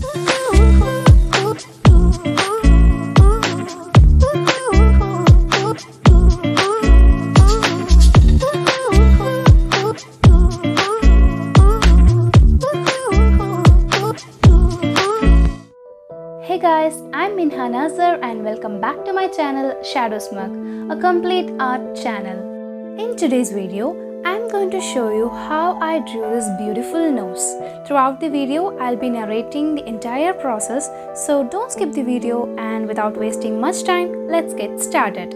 Hey guys, I'm Minha Nazar and welcome back to my channel Shadow Smug, a complete art channel. In today's video, I'm going to show you how I drew this beautiful nose. Throughout the video, I'll be narrating the entire process, so don't skip the video and without wasting much time, let's get started.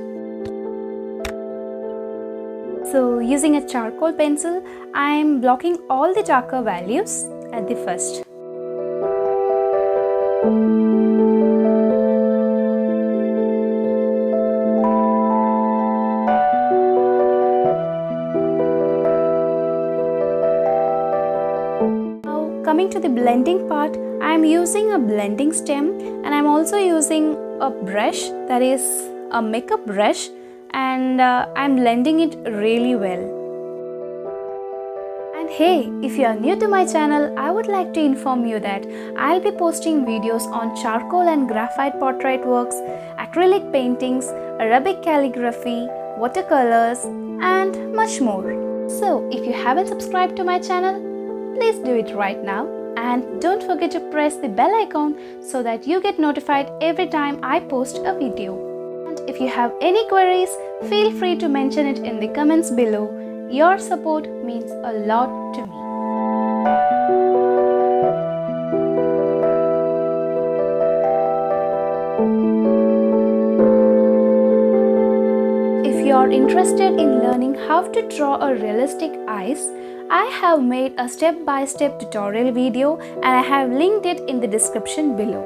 So using a charcoal pencil, I'm blocking all the darker values at the first. Coming to the blending part, I am using a blending stem and I'm also using a brush that is a makeup brush and uh, I'm blending it really well. And hey, if you are new to my channel, I would like to inform you that I'll be posting videos on charcoal and graphite portrait works, acrylic paintings, Arabic calligraphy, watercolors and much more. So if you haven't subscribed to my channel, please do it right now and don't forget to press the bell icon so that you get notified every time I post a video. And if you have any queries, feel free to mention it in the comments below. Your support means a lot to me. If you are interested in learning how to draw a realistic eyes, I have made a step-by-step tutorial video and I have linked it in the description below.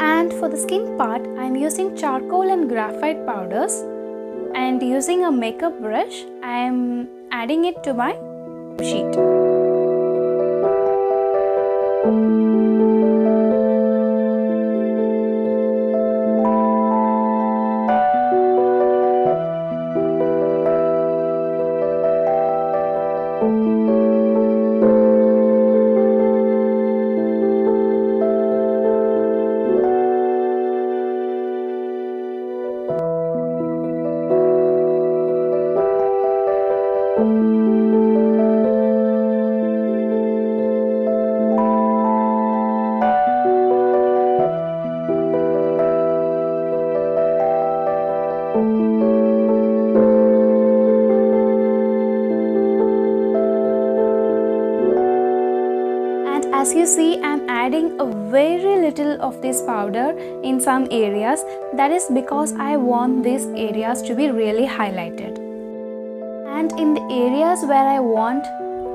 And for the skin part, I am using charcoal and graphite powders and using a makeup brush, I am adding it to my sheet. And as you see I'm adding a very little of this powder in some areas. That is because I want these areas to be really highlighted. And in the areas where I want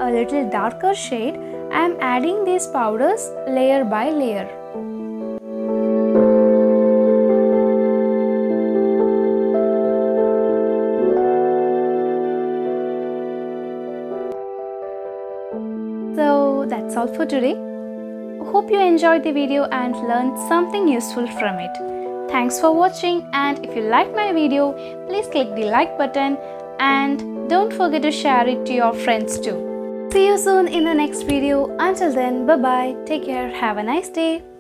a little darker shade I'm adding these powders layer by layer So that's all for today. Hope you enjoyed the video and learned something useful from it. Thanks for watching and if you liked my video, please click the like button and don't forget to share it to your friends too. See you soon in the next video. Until then, bye bye. Take care. Have a nice day.